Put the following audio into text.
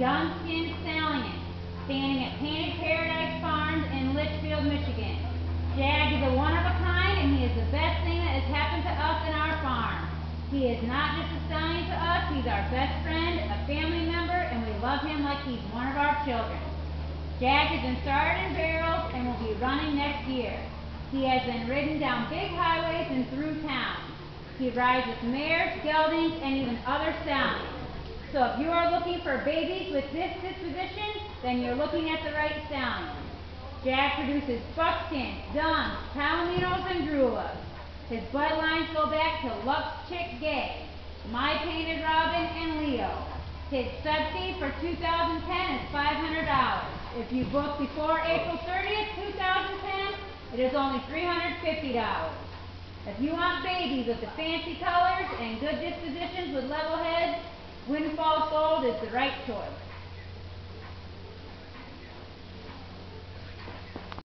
done skin stallion, standing at Painted Paradise Farms in Litchfield, Michigan. Jag is a one of a kind, and he is the best thing that has happened to us in our farm. He is not just a stallion to us, he's our best friend, a family member, and we love him like he's one of our children. Jag has been started in barrels and will be running next year. He has been ridden down big highways and through towns. He rides with mares, geldings, and even other stallions. So if you are looking for babies with this disposition, then you're looking at the right sound. Jag produces buckskins, duns, palominos, and grullas. His bloodlines go back to Lux Chick Gay, My Painted Robin, and Leo. His fee for 2010 is $500. If you book before April 30th, 2010, it is only $350. If you want babies with the fancy colors and good dispositions with level heads, Windfall Gold is the right choice.